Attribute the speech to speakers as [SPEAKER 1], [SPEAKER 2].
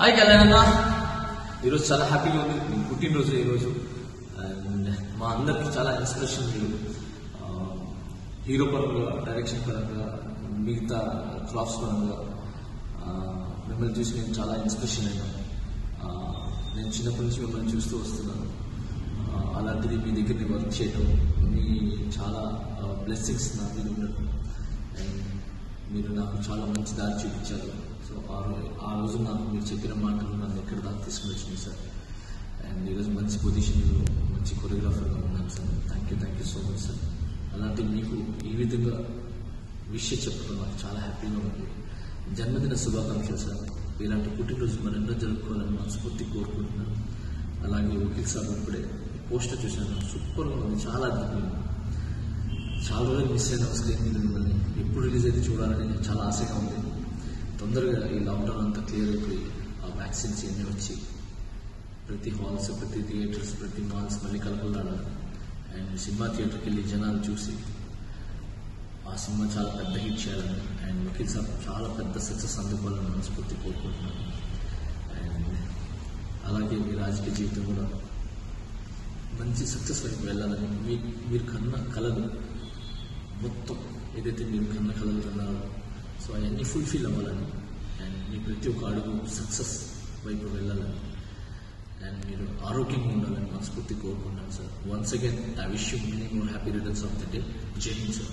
[SPEAKER 1] Hi Kalyan అన్న ఈరోజు చాలా హ్యాపీగా ఉంది. పుట్టినరోజు ఈరోజు. అండ్ మా అందరికి చాలా ఇన్స్పిరేషన్ మీరు హీరో పరంగా డైరెక్షన్ పరంగా మిగతా క్రాఫ్ట్స్ పరంగా మిమ్మల్ని చూసి నేను చాలా ఇన్స్పిరేషన్ అయ్యాను. నేను చిన్నప్పటి నుంచి మిమ్మల్ని చూస్తూ వస్తున్నాను. ఆ, అలాంటిది మీ దగ్గర నేను వర్క్ చేయటం మీ చాలా బ్లెస్సింగ్స్ నా మీద ఉండటం. అండ్ మీరు నాకు చాలా మంచి దారి చూపించారు. సో ఆ రోజు ఆ రోజు నాకు మీరు చెప్పిన మాటలు నన్ను ఎక్కడ దాకా తీసుకుని వచ్చినాయి సార్ అండ్ ఈరోజు మంచి పొజిషన్లో మంచి కొరియోగ్రాఫర్గా ఉన్నాను sir. Thank you thank you so much sir అలాంటి మీకు ఈ విధంగా విషయం చెప్పడం నాకు చాలా హ్యాపీగా ఉంది. జన్మదిన శుభాకాంక్షలు సార్ ఇలాంటి పుట్టినరోజు మరెన్నో జరుపుకోవాలని మనస్ఫూర్తి కోరుకుంటున్నాను అలాగే వకీల్ సార్ అప్పుడే పోస్టర్ చూశాను. సూపర్గా ఉంది. చాలా అద్భుతంగా చాలా రోజులు మిస్ అయిన స్క్రీన్ మీద మిమ్మల్ని ఎప్పుడు రిలీజ్ అయితే చూడాలని చాలా ఆశగా ఉంది. తొందరగా ఈ లాక్డౌన్ అంతా క్లియర్ అయిపోయి ఆ వ్యాక్సిన్స్ ఇవన్నీ వచ్చి ప్రతి హాల్స్ ప్రతి థియేటర్స్ ప్రతి మాల్స్ మళ్ళీ కలపలాడాలి అండ్ సినిమా థియేటర్కి వెళ్ళి జనాలు చూసి ఆ సినిమా చాలా పెద్ద హిట్ చేయాలని అండ్ వకీల్ సాబ్ చాలా పెద్ద సక్సెస్ అందుకోవాలని మనస్ఫూర్తి కోరుకుంటున్నాను. అండ్ అలాగే మీ రాజకీయ జీవితం కూడా మంచి సక్సెస్ వైపు వెళ్ళాలని మీ మీరు కన్న కళలు మొత్తం ఏదైతే మీరు కన్న కళలు కన్నారో సో అవన్నీ ఫుల్ఫిల్ అవ్వాలని అండ్ మీ ప్రతి ఒక్క అడుగు సక్సెస్ వైపు వెళ్ళాలని అండ్ మీరు ఆరోగ్యంగా ఉండాలని మనస్ఫూర్తి కోరుకుంటున్నాను sir. Once again I wish you many more happy returns of the day Jai Hind sir.